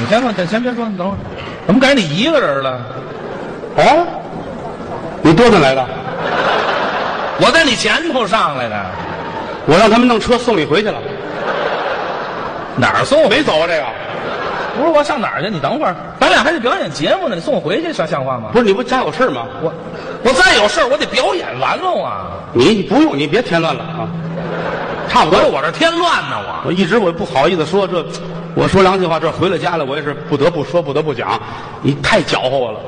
你先说，先别说，你等会儿，怎么改你一个人了？啊，你多少来的？我在你前头上来的，我让他们弄车送你回去了。哪儿送我？没走啊，这个不是我上哪儿去？你等会儿，咱俩还得表演节目呢，你送我回去，像像话吗？不是你不家有事吗？我，我再有事儿我得表演完喽啊！你不用，你别添乱了啊。差不多我这添乱呢，我我一直我不好意思说这，我说良心话，这回了家了，我也是不得不说，不得不讲，你太搅和我了。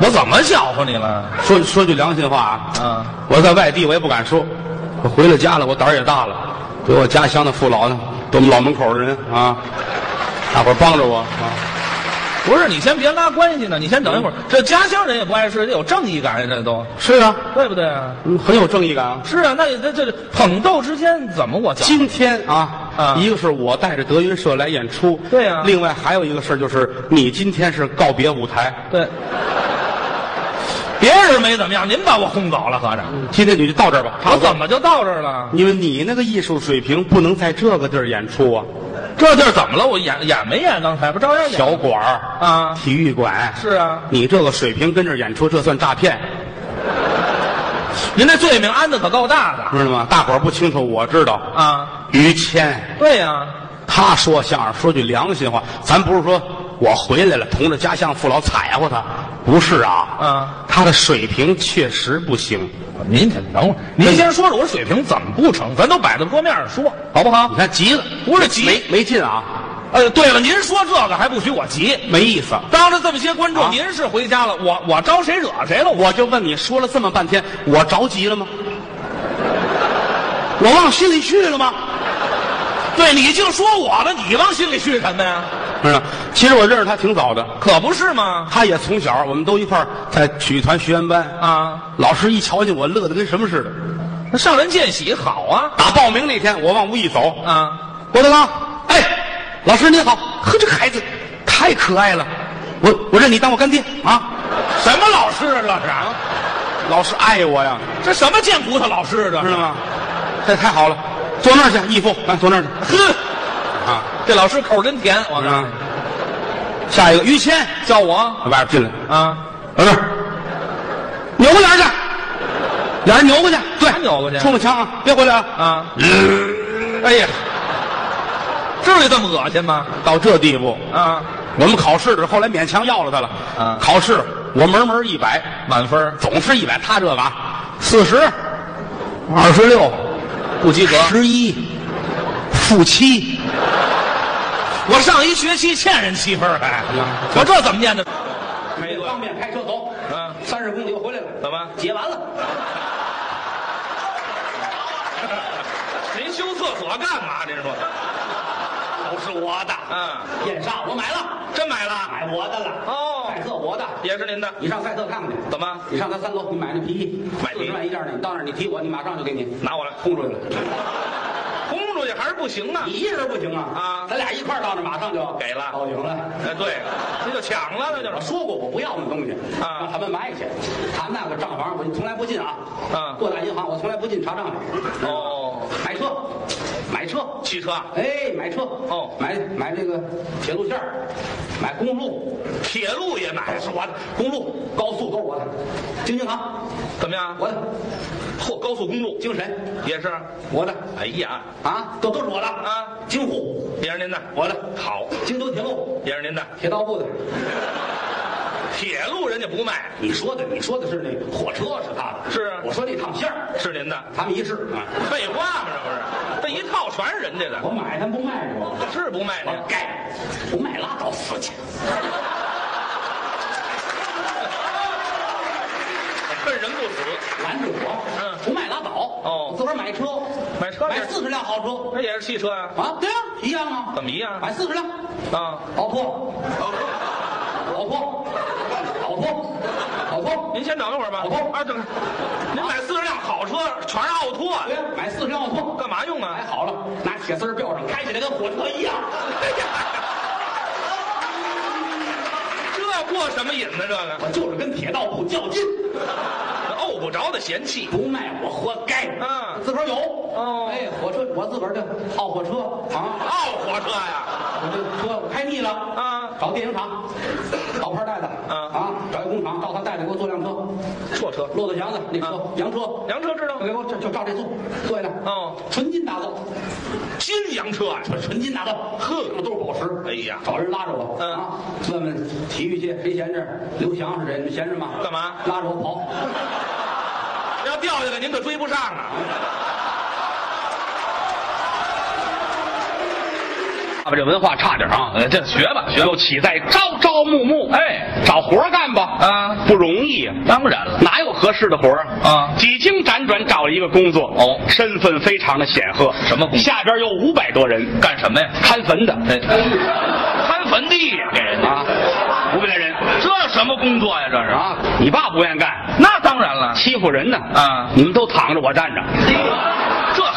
我怎么搅和你了？说说句良心话啊，嗯，我在外地我也不敢说，我回了家了，我胆儿也大了，对我家乡的父老呢，都我们老门口的人啊，大伙儿帮着我啊。不是，你先别拉关系呢，你先等一会儿。这家乡人也不碍事，得有正义感呀，这都是啊，对不对啊？嗯，很有正义感啊。是啊，那这这捧逗之间怎么我搅？今天啊，啊一个是我带着德云社来演出，对呀另外还有一个事儿就是你今天是告别舞台，对，别人没怎么样，您把我轰走了，合着今天你就到这儿吧。差我怎么就到这儿了？因为你那个艺术水平不能在这个地儿演出啊，这地儿怎么了？我演演没演？刚才不照样演？小馆儿啊体育馆是啊，你这个水平跟这儿演出，这算诈骗，您这罪名安的可够大的知道吗？大伙儿不清楚，我知道。啊！于谦，对呀、他说相声，说句良心话，咱不是说我回来了，同着家乡父老踩乎他，不是啊。嗯，他的水平确实不行。您等会儿，您先说说我水平怎么不成？咱都摆在桌面上说，好不好你？看急了，不是急没没劲啊，呃，对了，您说这个还不许我急。没意思。当着这么些观众，啊您是回家了，我我招谁惹谁了？我我就问你，说了这么半天，我着急了吗？我往心里去了吗？对你净说我了，你往心里去什么呀？是吧？其实我认识他挺早的，可不是吗？他也从小我们都一块儿在曲艺团学员班。啊，老师一瞧见我，乐得跟什么似的。那上人见喜好啊打报名那天，我往屋一走，啊！郭德纲，哎，老师你好，呵，这孩子太可爱了，我我认你当我干爹啊！什么老师啊？这是啊？老师爱我呀，这什么贱骨头老师啊？这是知道吗？这太好了，坐那儿去，义父，来坐那儿去呵，啊！这老师口真甜，我告诉啊你，下一个于谦，叫我外边进来，啊，老师，扭过脸去，俩人扭过去，对，还扭过去冲着墙啊，别回来啊！啊！哎呀，至于这么恶心吗？到这地步，啊，我们考试的时候后来勉强要了他了。啊考试我门门一百，满分总是一百，他这个啊，四十，二十六，不及格。十一，负七，我上一学期欠人七分儿还，我这怎么念的？开方便开车走，嗯，三十公里就回来了，怎么？解完了。您修厕所干嘛？您说？都是我的，嗯，燕莎我买了，真买了？买我的了。哦赛特我的，也是您的？你上赛特看看去。怎么？你上他三楼，你买那皮衣，买皮衣四十万一件呢，你到那儿你提我，你马上就给你拿过来轰出去了。不行啊你？一人不行啊啊咱俩一块儿到那马上就给了报警了。哎，对，这就抢了，那就是。我说过我不要那东西啊让他们买去。他们那个账房我从来不进啊，啊各大银行我从来不进查账去。哦，买车，买车，汽车、哎，买车。哦。买买这个铁路线儿买公路，铁路也买，是我的，公路、高速都是我的，京津航。怎么样？我的，嚯，高速公路。京沈也是。我的。哎呀，啊，都都是我的。啊，京沪。也是您的。我的，好，京都铁路。也是您的。铁道部的。铁路人家不卖，你说的，你说的是那火车是他的，是啊。我说那趟线儿。是您的。他们一致。啊，废话嘛，这不是？这一套全是人家的，我买他们不卖我，是不卖您我。该不卖拉倒死去。恨人不死，拦着我，嗯。不卖拉倒。哦。我自个儿买车，买车买四十辆豪车。那也是汽车呀、啊，对啊，一样啊。怎么一样？买四十辆，啊？奥拓，奥拓，奥拓，奥拓，您先等一会儿吧。奥拓啊，等，您买四十辆好车，全是奥拓对，呀，买四十辆奥拓，干嘛用啊买啊？好了，拿铁丝儿吊上，开起来跟火车一样。哎呀，这过什么瘾呢？这个我就是跟铁道部较劲，怄不着的嫌弃。不卖我活该。嗯自个儿有哦哎，火车我自个儿的奥火车啊，奥火车呀，我这车我开腻了啊找电影厂，老牌带的，嗯啊，找一工厂，照他带的给我坐辆车，错车，骆驼祥子那车，洋车，洋车知道。给我就就照这坐，坐下来，哦。纯金打造，金洋车啊，纯纯金打造，呵，都是宝石。哎呀。找人拉着我，嗯。啊，问问体育界谁闲着？刘翔是谁？你们闲着吗？干嘛？拉着我跑，要掉下来您可追不上啊！爸爸这文化差点啊，呃，这学吧学吧就起在朝朝暮暮，哎，找活儿干吧，啊不容易啊、当然了，哪有合适的活儿啊几经辗转找了一个工作，哦身份非常的显赫。什么工作下边有五百多人干什么呀？看坟的，哎，看坟地呀，给人家啊，五百人这什么工作呀？这是？啊，你爸不愿意干，那当然了，欺负人呢啊你们都躺着，我站着。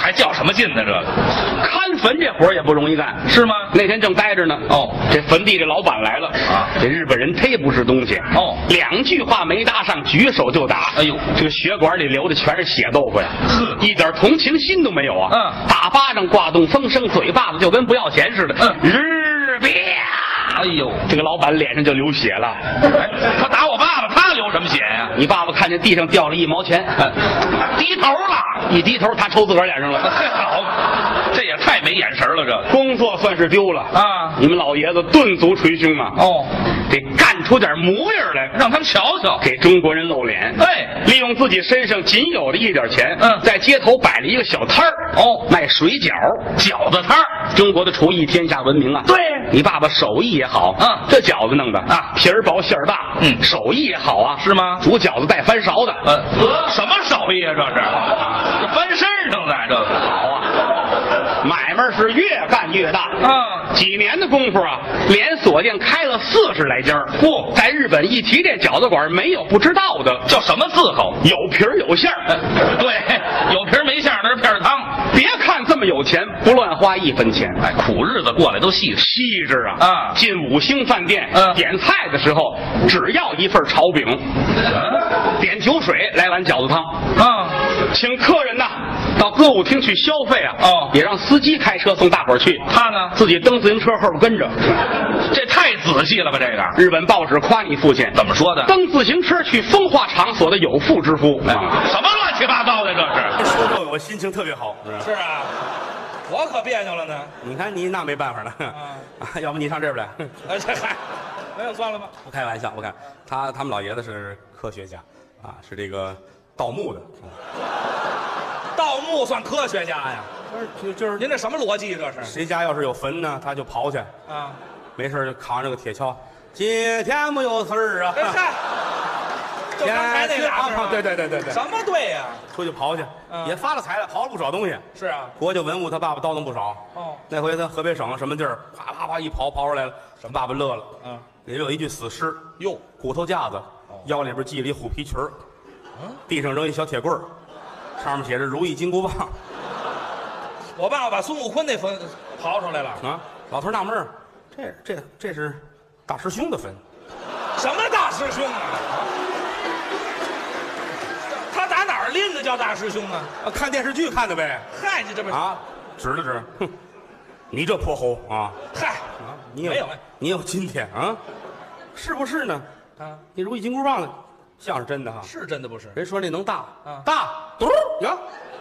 这还较什么劲呢？这个看坟这活儿也不容易干，是吗？那天正待着呢，哦这坟地这老板来了啊这日本人忒不是东西哦两句话没搭上，举手就打。哎呦这个血管里流的全是血豆腐呀，呵一点同情心都没有啊。嗯打巴掌挂动风声，嘴巴子就跟不要钱似的。嗯日啪！哎呦，这个老板脸上就流血了。哎，他打我什么血呀？你爸爸看见地上掉了一毛钱，低头了，一低头，他抽自个儿脸上了。嘿好，这也太没眼神了，这工作算是丢了啊你们老爷子顿足捶胸啊！哦，得干出点模样来，让他们瞧瞧。给中国人露脸。哎。利用自己身上仅有的一点钱，嗯。在街头摆了一个小摊儿，哦。卖水饺、饺子摊儿，中国的厨艺天下闻名啊！对。你爸爸手艺也好，嗯。这饺子弄的啊。皮儿薄馅儿大，嗯。手艺也好啊，是吗？煮饺子带翻勺的，呃，什么手艺啊？这是，这翻身上来这个。好啊，买卖是越干越大啊几年的功夫啊，连锁店开了四十来家。嚯在日本一提这饺子馆，没有不知道的，叫什么字口？有皮儿有馅儿。对，有皮儿没馅儿，那是片儿汤。别看这么有钱，不乱花一分钱。哎，苦日子过来都细致。细致啊！啊进五星饭店，嗯点菜的时候只要一份炒饼，点酒水来碗饺子汤。啊，请客人呐到歌舞厅去消费啊，哦也让司机开车送大伙儿去，他呢？自己蹬自行车后边跟着。这太仔细了吧？这个日本报纸夸你父亲怎么说的？蹬自行车去风化场所的有妇之夫。啊什么乱七八糟的？这是？说这个我心情特别好，是是啊，我可别扭了呢。你看你那没办法了，啊，要不你上这边来？哎，这嗨，没有算了吧？不开玩笑，我看他他们老爷子是科学家，啊，是这个盗墓的，盗墓算科学家呀？就就是。您这什么逻辑？这是？谁家要是有坟呢，他就刨去，啊，没事就扛着个铁锹，今天没有事儿啊。哎，嗨，就刚才那俩是吗啊。对对对对对，什么对呀？出去刨去，嗯。也发了财了，刨了不少东西。是啊，国家文物他爸爸叨弄不少。哦，那回他河北省什么地儿，啪啪啪一刨刨出来了，什么？爸爸乐了，嗯，里边有一具死尸，哟，骨头架子，腰里边系了一虎皮裙儿，地上扔一小铁棍儿，上面写着“如意金箍棒 我爸爸把孙悟空那坟刨出来了。”啊。老头纳闷儿，这这这是大师兄的坟，什么大师兄啊？他打哪儿拎的叫大师兄啊？啊，看电视剧看的呗。嗨，你这不是？啊，指了指，哼，你这泼猴啊嗨，啊，你有没有没有你有今天啊，是不是呢？啊，你如意金箍棒呢，像是真的哈。是真的不是？人说那能大啊大嘟呀，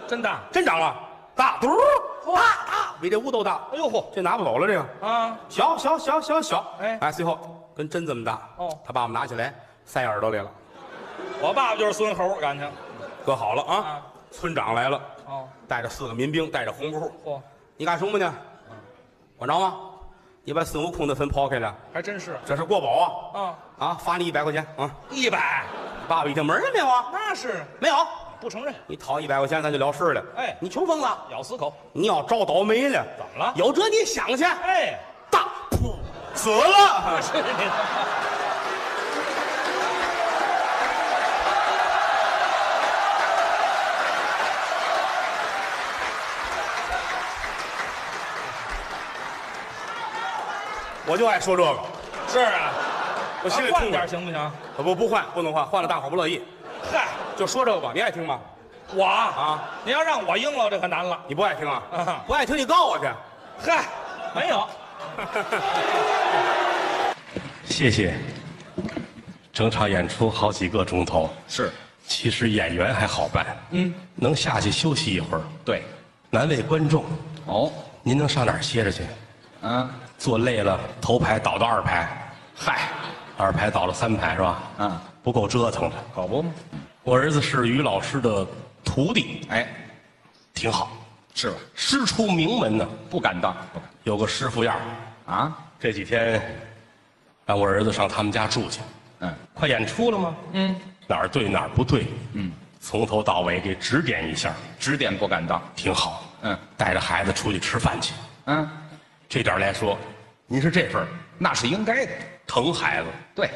真大？真长了，大嘟儿，大大比这屋都大。哎呦嚯！这拿不走了，这个啊，小小小小小，哎哎，最后跟针这么大。哦他爸爸拿起来塞耳朵里了，我爸爸就是孙猴，感情。搁好了啊啊。村长来了，哦，带着四个民兵，带着红布。嚯，你干什么呢？管着吗？你把孙悟空的坟刨开了，还真是这是国宝啊！啊，啊，罚你一百块钱啊！一百，爸爸一听门儿也没有啊，那是没有，不承认，你掏一百块钱咱就了事了。哎你穷疯了，咬死口。你要找倒霉了。怎么了有这你想去，哎，大噗死了。是你。我就爱说这个，是啊，我心里痛快。点行不行？不不换，不能换，换了大伙不乐意。嗨，就说这个吧，你爱听吗？我啊，啊，你要让我应了，这可难了。你不爱听啊？啊不爱听你告我去。嗨，没有，谢谢。整场演出好几个钟头，是，其实演员还好办，嗯，能下去休息一会儿。对，难为观众，哦，您能上哪儿歇着去？嗯，坐累了，头排倒到二排，嗨，二排倒了三排是吧？嗯，不够折腾的。可不吗？我儿子是于老师的徒弟，哎，挺好，是吧？师出名门呢。不敢当，不敢。有个师傅样儿啊，这几天让我儿子上他们家住去，嗯。快演出了吗？嗯，哪儿对哪儿不对，嗯，从头到尾给指点一下，指点不敢当，挺好。嗯。带着孩子出去吃饭去，嗯，这点儿来说，您是这份儿那是应该的，疼孩子，对，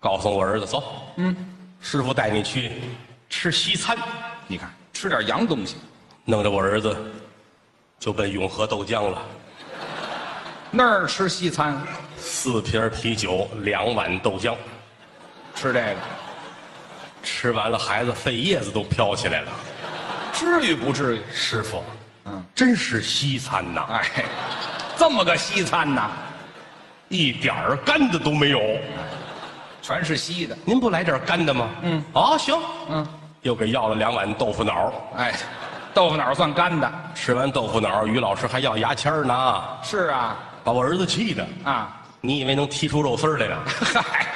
告诉我儿子走，嗯，师傅带你去吃西餐，你看吃点洋东西，弄得我儿子就奔永和豆浆了，那儿吃西餐，四瓶啤酒，两碗豆浆，吃这个，吃完了孩子肺叶子都飘起来了。至于不至于？师傅，嗯，真是西餐呐，哎，这么个西餐呐，一点儿干的都没有。全是稀的，您不来点干的吗？嗯，哦，行，嗯，又给要了两碗豆腐脑。哎，豆腐脑算干的，吃完豆腐脑，于老师还要牙签儿呢，是啊，把我儿子气的。啊，你以为能踢出肉丝儿来呢？嗨，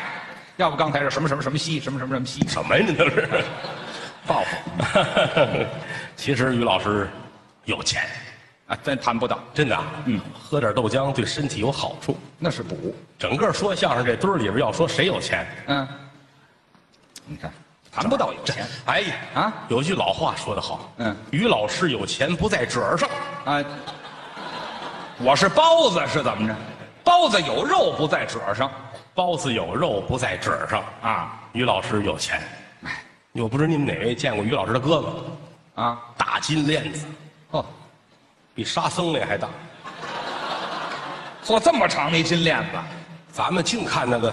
要不刚才是什么什么什么稀，什么什么什么稀，什么呀？你这是？报复。其实于老师有钱，啊，真谈不到，真的啊。嗯，喝点豆浆对身体有好处。那是补，整个说相声这堆儿里边，要说谁有钱，嗯，你看谈不到有钱哎呀啊，有句老话说得好，嗯于老师有钱不在褶儿上。啊，我是包子是怎么着？包子有肉不在褶上包子有肉不在褶儿上。啊于老师有钱，哎，我不知你们哪位见过于老师的哥哥，啊大金链子，哦，比沙僧那还大。做这么长的金链子咱们净看那个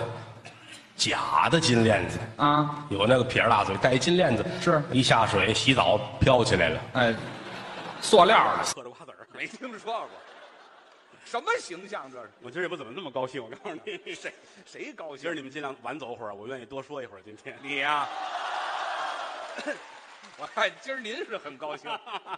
假的金链子，啊，有那个撇着大嘴戴一金链子，是一下水洗澡飘起来了。哎，塑料的，嗑着瓜子儿。没听说过，什么形象这是？我今儿也不怎么那么高兴，我告诉你，谁谁高今儿你们尽量晚走会儿，我愿意多说一会儿。今天你呀、我 看今儿您是很高兴，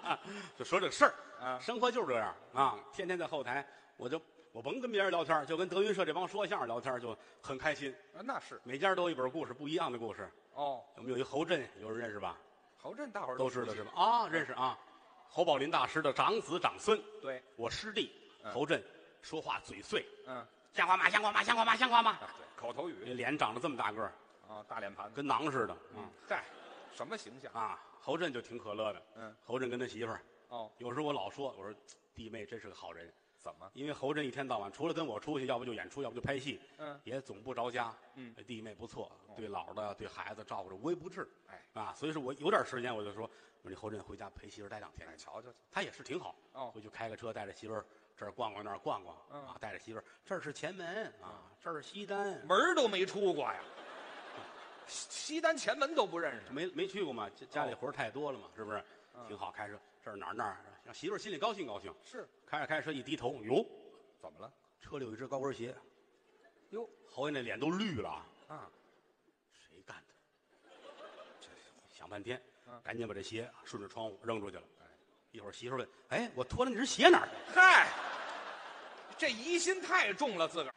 就说这个事儿啊生活就是这样啊，天天在后台，我就我甭跟别人聊天，就跟德云社这帮说相声聊天，就很开心。那是每家都有一本故事，不一样的故事。哦。我们有一侯震，有人认识吧？侯震大伙儿都知道是吧？啊，认识啊。侯宝林大师的长子长孙，对，我师弟嗯侯震，说话嘴碎，嗯，像话吗？像话吗？像话吗？像话吗？啊对，口头语脸长得这么大个儿，啊，大脸盘子，跟囊似的。嗯嗨，什么形象？啊，侯震就挺可乐的。嗯，侯震跟他媳妇儿，哦，有时候我老说，我说弟妹真是个好人，怎么？因为侯震一天到晚除了跟我出去，要不就演出，要不就拍戏，嗯，也总不着家。嗯弟妹不错，对老的对孩子照顾着无微不至。哎啊，所以说我有点时间，我就说，我说你侯震回家陪媳妇儿待两天。哎，瞧瞧，他也是挺好。哦回去开个车，带着媳妇儿这儿逛逛那儿逛逛，嗯啊，带着媳妇儿这儿是前门啊，这儿是西单，门儿都没出过呀，西西单前门都不认识。没没去过嘛，家家里哦活儿太多了嘛，是不是？挺好，开车这儿哪儿那儿，让媳妇儿心里高兴高兴。是，开着开着车一低头，哟，怎么了？车里有一只高跟鞋，哟侯爷那脸都绿了，啊，谁干的？这想半天嗯，赶紧把这鞋顺着窗户扔出去了。一会儿媳妇儿问：“哎，我脱了那只鞋哪儿去嗨，这疑心太重了，自个儿。？”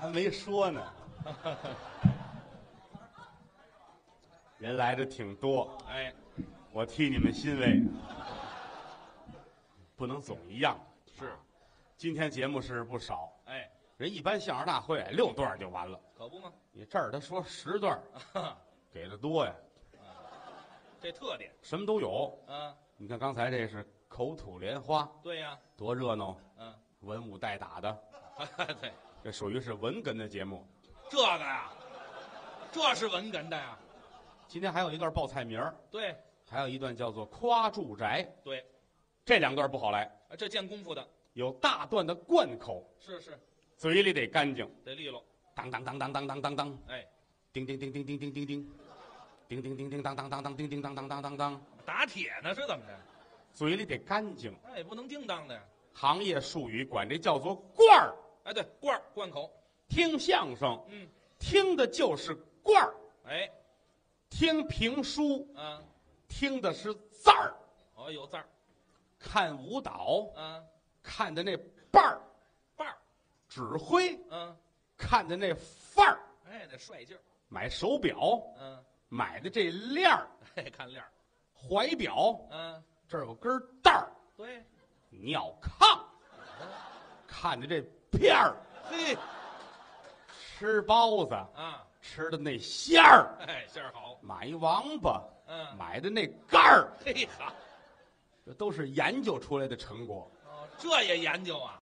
还没说呢。人来的挺多，哎，我替你们欣慰。不能总一样，是，今天节目是不少，哎，人一般相声大会六段就完了，可不吗？你这儿他说十段，给的多呀，这特点，什么都有。啊，你看刚才这是口吐莲花，对呀，多热闹，嗯，文武带打的，对，这属于是文哏的节目。这个呀，这是文哏的呀，今天还有一段报菜名儿对还有一段叫做夸住宅，对，这两段不好来，啊这见功夫的，有大段的贯口，是是，嘴里得干净，得利落，当当当当当当当当，哎，叮叮叮叮叮叮叮叮，叮叮叮叮当当当当叮叮当当当当当，打铁呢是怎么着？嘴里得干净。那也不能叮当的呀。行业术语管这叫做罐儿。哎，对，罐儿贯口。听相声，嗯，听的就是罐儿；哎，听评书，嗯，听的是字儿；哦，有字儿，看舞蹈，嗯，看的那伴儿；瓣儿，指挥，嗯，看的那范儿；哎，那帅劲儿，买手表，嗯，买的这链儿；哎，看链儿，怀表，嗯，这儿有根带儿；对，尿炕，看的这片儿；嘿，吃包子，啊，吃的那馅儿；哎，馅儿好，买一王八，嗯，买的那肝儿。嘿哈，这都是研究出来的成果。哦，这也研究啊？